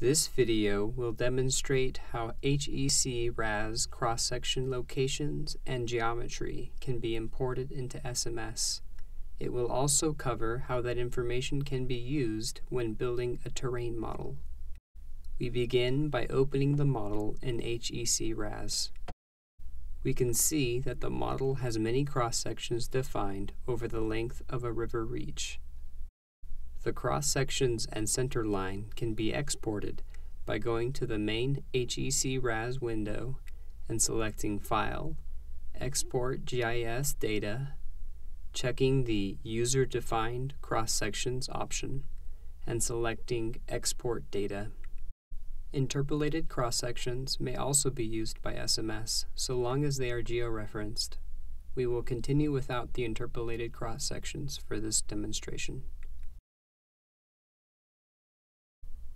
This video will demonstrate how HEC RAS cross-section locations and geometry can be imported into SMS. It will also cover how that information can be used when building a terrain model. We begin by opening the model in HEC RAS. We can see that the model has many cross-sections defined over the length of a river reach. The cross-sections and center line can be exported by going to the main HEC RAS window and selecting File, Export GIS Data, checking the User Defined Cross-Sections option, and selecting Export Data. Interpolated cross-sections may also be used by SMS, so long as they are georeferenced. We will continue without the interpolated cross-sections for this demonstration.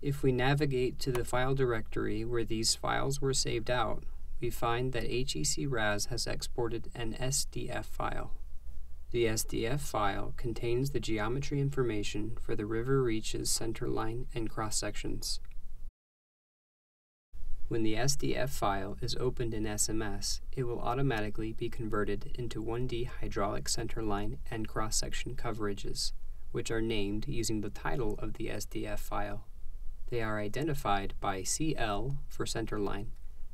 If we navigate to the file directory where these files were saved out, we find that HEC RAS has exported an SDF file. The SDF file contains the geometry information for the river reaches centerline and cross-sections. When the SDF file is opened in SMS, it will automatically be converted into 1D hydraulic centerline and cross-section coverages, which are named using the title of the SDF file. They are identified by CL for centerline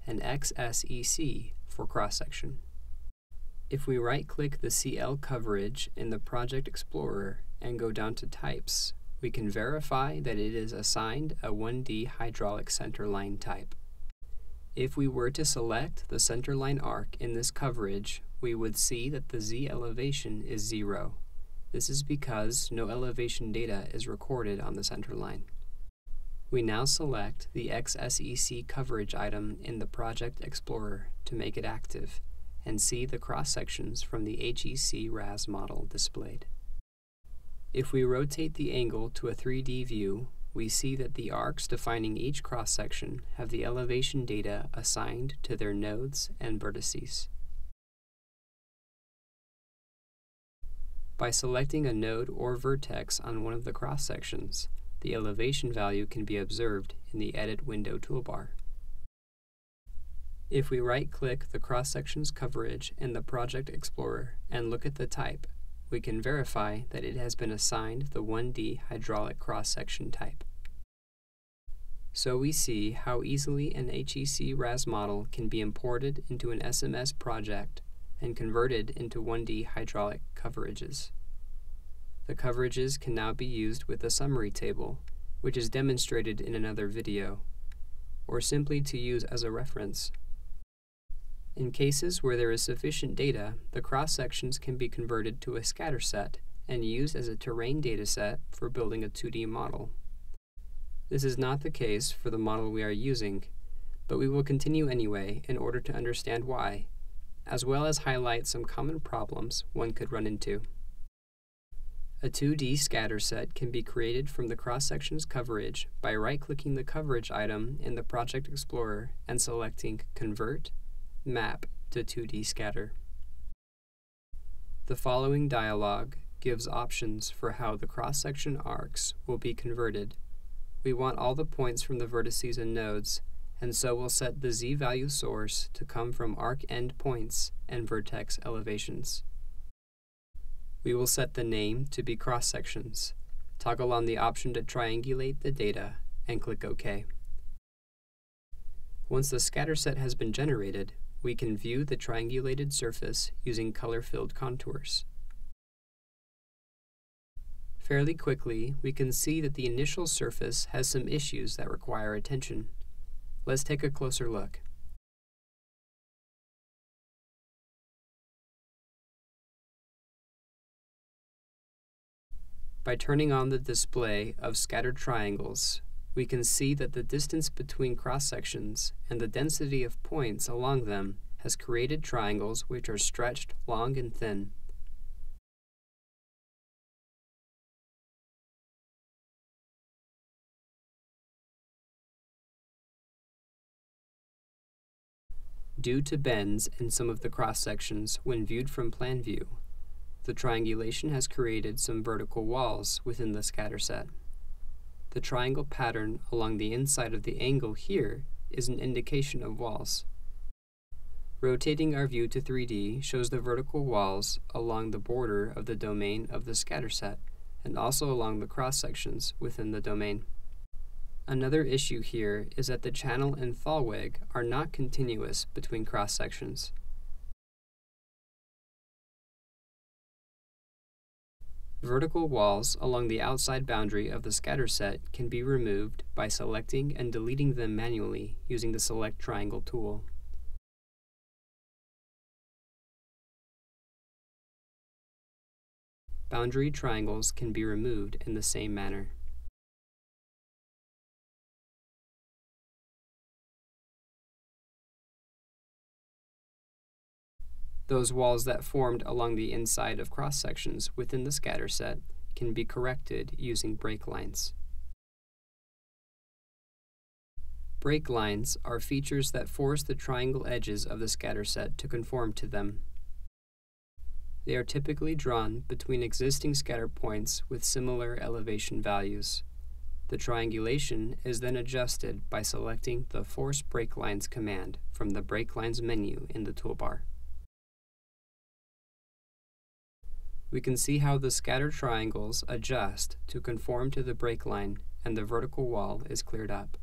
and XSEC for cross-section. If we right-click the CL coverage in the Project Explorer and go down to Types, we can verify that it is assigned a 1D hydraulic centerline type. If we were to select the centerline arc in this coverage, we would see that the Z elevation is zero. This is because no elevation data is recorded on the centerline. We now select the XSEC coverage item in the Project Explorer to make it active and see the cross-sections from the HEC RAS model displayed. If we rotate the angle to a 3D view, we see that the arcs defining each cross-section have the elevation data assigned to their nodes and vertices. By selecting a node or vertex on one of the cross-sections, the elevation value can be observed in the Edit window toolbar. If we right-click the cross-sections coverage in the Project Explorer and look at the type, we can verify that it has been assigned the 1D hydraulic cross-section type. So we see how easily an HEC RAS model can be imported into an SMS project and converted into 1D hydraulic coverages. The coverages can now be used with a summary table, which is demonstrated in another video, or simply to use as a reference. In cases where there is sufficient data, the cross-sections can be converted to a scatter set and used as a terrain dataset for building a 2D model. This is not the case for the model we are using, but we will continue anyway in order to understand why, as well as highlight some common problems one could run into. A 2D scatter set can be created from the cross-sections coverage by right-clicking the coverage item in the Project Explorer and selecting Convert, Map to 2D Scatter. The following dialog gives options for how the cross-section arcs will be converted. We want all the points from the vertices and nodes, and so we'll set the z-value source to come from arc end points and vertex elevations. We will set the name to be cross-sections, toggle on the option to triangulate the data, and click OK. Once the scatter set has been generated, we can view the triangulated surface using color-filled contours. Fairly quickly, we can see that the initial surface has some issues that require attention. Let's take a closer look. By turning on the display of scattered triangles, we can see that the distance between cross-sections and the density of points along them has created triangles which are stretched long and thin. Due to bends in some of the cross-sections when viewed from plan view, the triangulation has created some vertical walls within the scatter set. The triangle pattern along the inside of the angle here is an indication of walls. Rotating our view to 3D shows the vertical walls along the border of the domain of the scatter set and also along the cross sections within the domain. Another issue here is that the channel and Thalweg are not continuous between cross sections. Vertical walls along the outside boundary of the scatter set can be removed by selecting and deleting them manually using the Select Triangle tool. Boundary triangles can be removed in the same manner. Those walls that formed along the inside of cross sections within the scatter set can be corrected using break lines. Break lines are features that force the triangle edges of the scatter set to conform to them. They are typically drawn between existing scatter points with similar elevation values. The triangulation is then adjusted by selecting the Force Break Lines command from the Break Lines menu in the toolbar. We can see how the scatter triangles adjust to conform to the break line and the vertical wall is cleared up.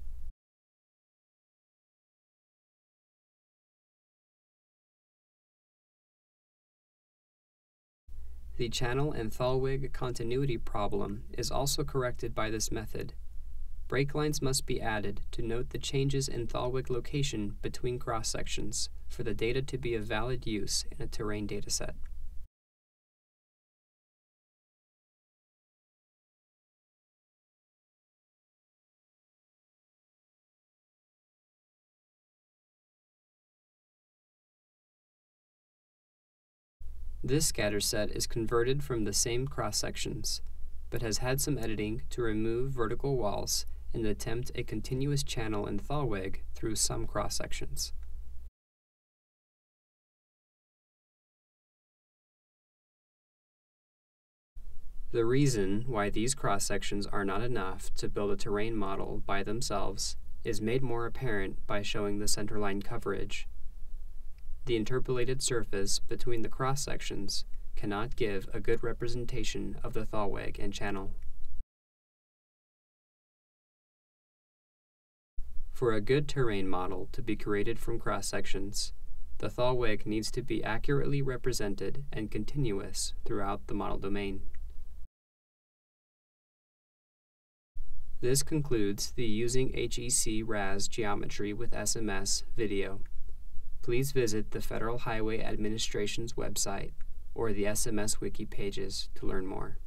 The channel and Thalweg continuity problem is also corrected by this method. Break lines must be added to note the changes in Thalweg location between cross sections for the data to be of valid use in a terrain dataset. This scatter set is converted from the same cross sections, but has had some editing to remove vertical walls and attempt a continuous channel in Thalweg through some cross sections. The reason why these cross sections are not enough to build a terrain model by themselves is made more apparent by showing the centerline coverage the interpolated surface between the cross sections cannot give a good representation of the Thalweg and channel. For a good terrain model to be created from cross sections, the Thalweg needs to be accurately represented and continuous throughout the model domain. This concludes the Using HEC RAS Geometry with SMS video please visit the Federal Highway Administration's website or the SMS Wiki pages to learn more.